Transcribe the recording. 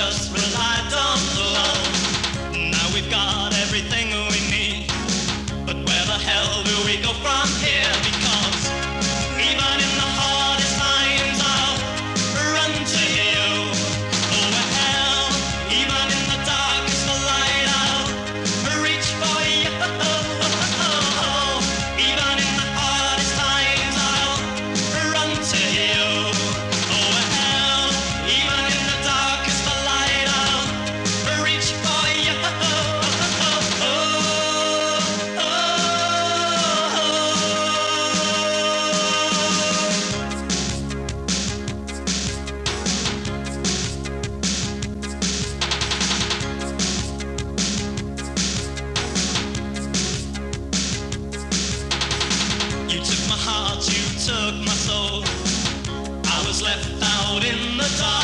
just took my soul. I was left out in the dark.